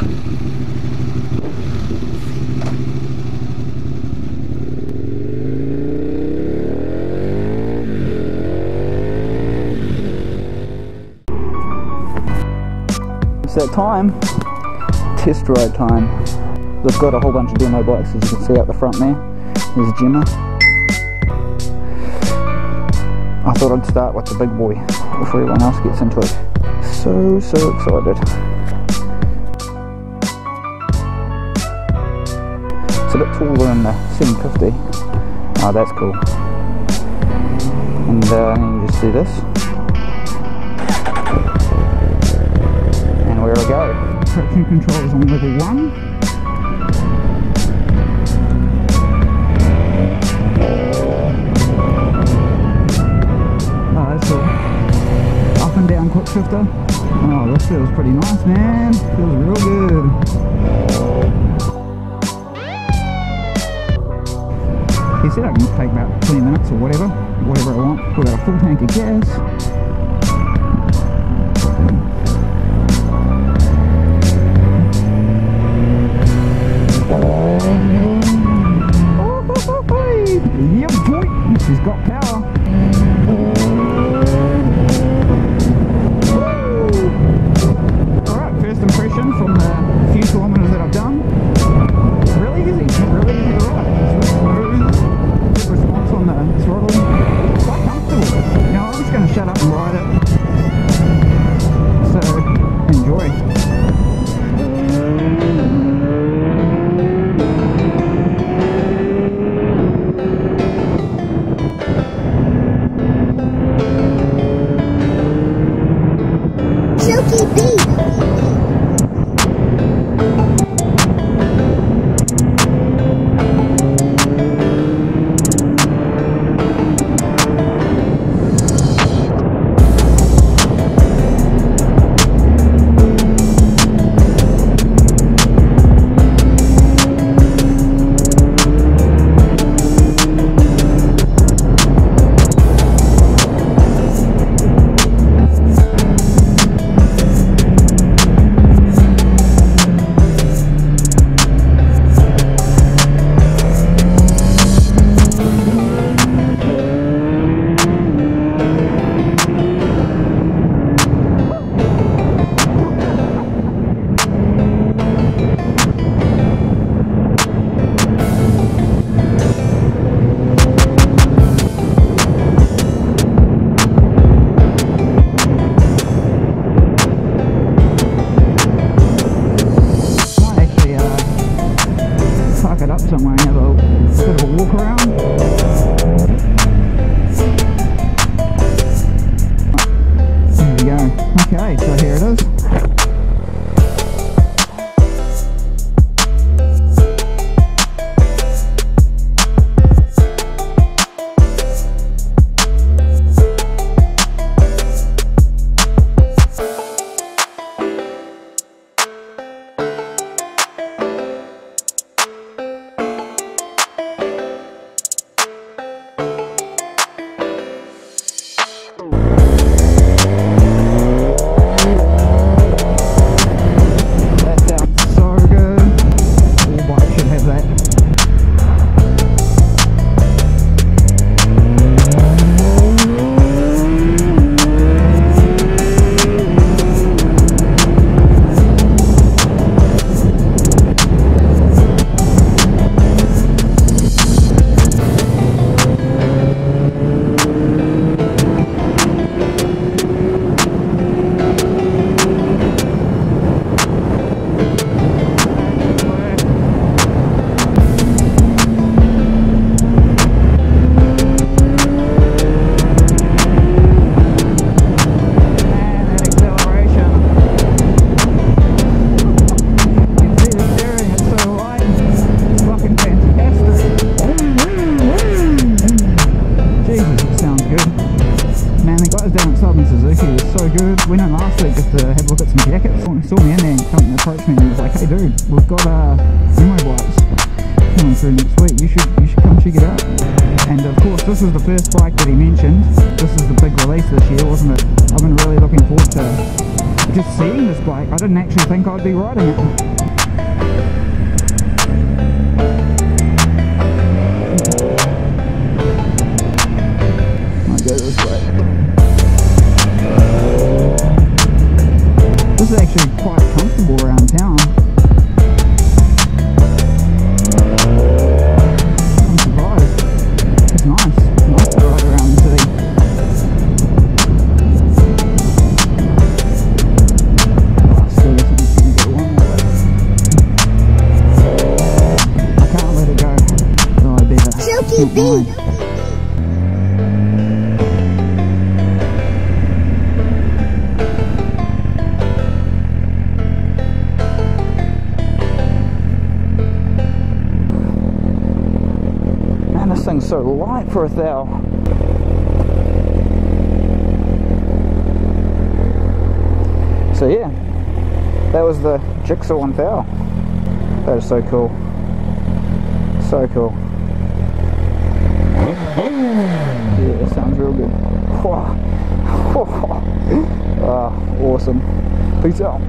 It's that time. Test ride time. They've got a whole bunch of demo bikes as you can see out the front there. There's Gemma. I thought I'd start with the big boy before everyone else gets into it. So, so excited. A bit taller than the 750. Oh, that's cool. And uh, just do this. And where we go. Traction control is on level 1. Oh, that's cool. Up and down quick shifter. Oh, this feels pretty nice, man. Feels real good. Said I can take about 20 minutes or whatever, whatever I want, Put out a full tank of gas. Yep, boy, she's got power. Silky so good. Went in last week just to have a look at some jackets. Saw- Saw me in there and and approached me and was like, hey dude, we've got uh, demo bikes. coming through next week. You should you should come check it out. And of course, this is the first bike that he mentioned. This is the big release this year, wasn't it? I've been really looking forward to just seeing this bike. I didn't actually think I'd be riding it. Man, this thing's so light for a thou. So yeah, that was the Gixxer 1000. That is so cool. So cool. Yeah, that sounds real good. ah, awesome. Peace out.